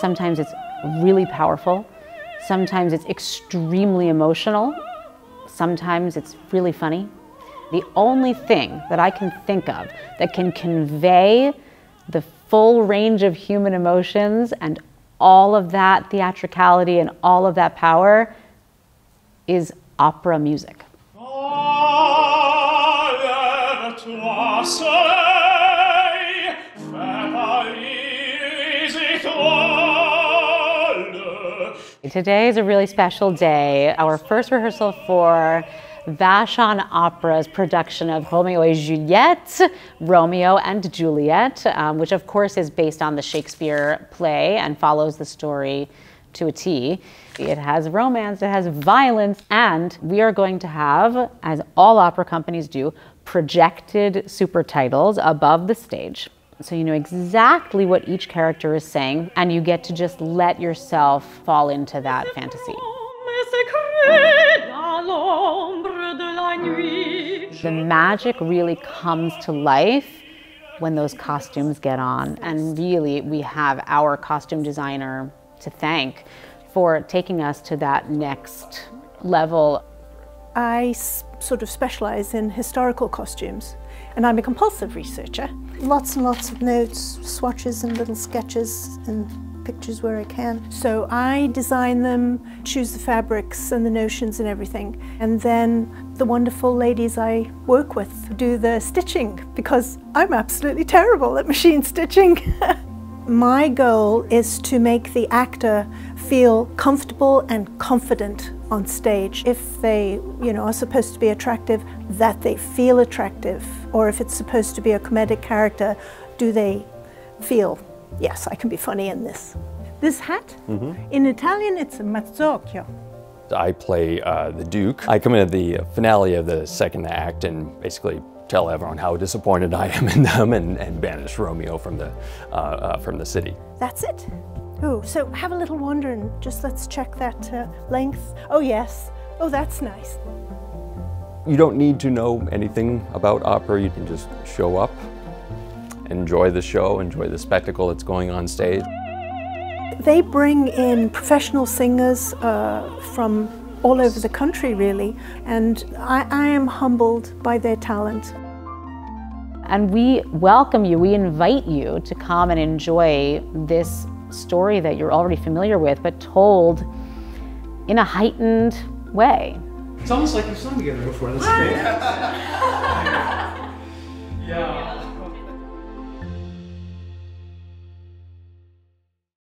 Sometimes it's really powerful. Sometimes it's extremely emotional. Sometimes it's really funny. The only thing that I can think of that can convey the full range of human emotions and all of that theatricality and all of that power is opera music. Today is a really special day. Our first rehearsal for Vashon Opera's production of Romeo et Juliette, Romeo and Juliet, um, which of course is based on the Shakespeare play and follows the story to a T. It has romance, it has violence, and we are going to have, as all opera companies do, projected super titles above the stage. So you know exactly what each character is saying, and you get to just let yourself fall into that fantasy. The magic really comes to life when those costumes get on. And really, we have our costume designer to thank for taking us to that next level. I sort of specialize in historical costumes, and I'm a compulsive researcher. Lots and lots of notes, swatches, and little sketches and pictures where I can. So I design them, choose the fabrics and the notions and everything. And then the wonderful ladies I work with do the stitching because I'm absolutely terrible at machine stitching. My goal is to make the actor feel comfortable and confident on stage. If they, you know, are supposed to be attractive, that they feel attractive. Or if it's supposed to be a comedic character, do they feel yes, I can be funny in this. This hat, mm -hmm. in Italian, it's a mazzocchio. I play uh, the Duke. I come in at the finale of the second act and basically tell everyone how disappointed I am in them and, and banish Romeo from the, uh, uh, from the city. That's it. Oh, so have a little wander and just let's check that uh, length. Oh yes, oh that's nice. You don't need to know anything about opera, you can just show up enjoy the show, enjoy the spectacle that's going on stage. They bring in professional singers uh, from all over the country, really, and I, I am humbled by their talent. And we welcome you, we invite you to come and enjoy this story that you're already familiar with, but told in a heightened way. It's almost like you've sung together before. That's great. yeah.